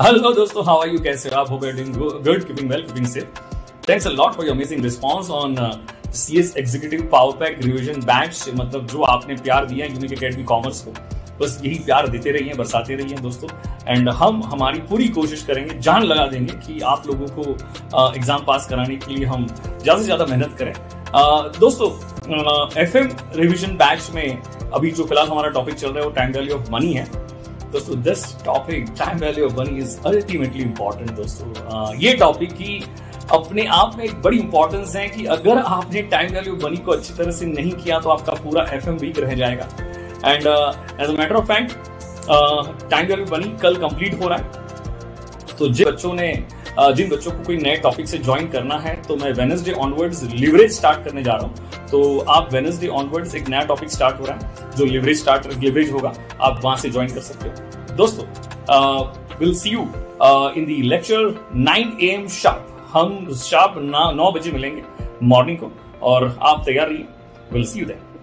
Hello दोस्तों how are you कैसे आप? Hope doing good keeping well keeping safe thanks a lot for your amazing response on CS executive power pack revision batch मतलब जो आपने प्यार दिया unique academy commerce को। बस यही प्यार देते रहिए बरसाते रहिए दोस्तों। एंड हम हमारी पूरी कोशिश करेंगे जान लगा देंगे कि आप लोगों को एग्ज़ाम uh, पास कराने के लिए हम ज़्यादा से ज़्यादा मेहनत करें। Uh, दोस्तों एफ़ एम रिविजन बैच में अभी जो फ़िलहाल हमारा टॉपिक चल रहा है वो वैल्यू ऑफ़ मनी है। दोस्तों this topic time value of money is ultimately important दोस्तों। ये टॉपिक की अपने आप में एक बड़ी इंपॉर्टेंस है कि अगर आपने टाइम वैल्यू मनी को अच्छी तरह से नहीं किया तो आपका पूरा एफ़ एम वीक रह जाएगा। And as a matter of fact time value money कल कंप्लीट हो रहा है। तो जिन बच्चों ने जिन बच्चों को कोई नए टॉपिक से ज्वाइन करना है तो मैं वेनसडे ऑनवर्ड्स लिवरेज स्टार्ट करने जा रहा हूँ। तो आप वेनसडे ऑनवर्ड्स एक नया टॉपिक स्टार्ट हो रहा है, जो लिवरेज स्टार्ट लिवरेज होगा, आप वहाँ से ज्वाइन कर सकते हो। दोस्तों will see you in the lecture 9 AM sharp हम शार्प नौ बजे मिलेंगे मॉर्निंग को, और आप तैयार रहिए। Will see you there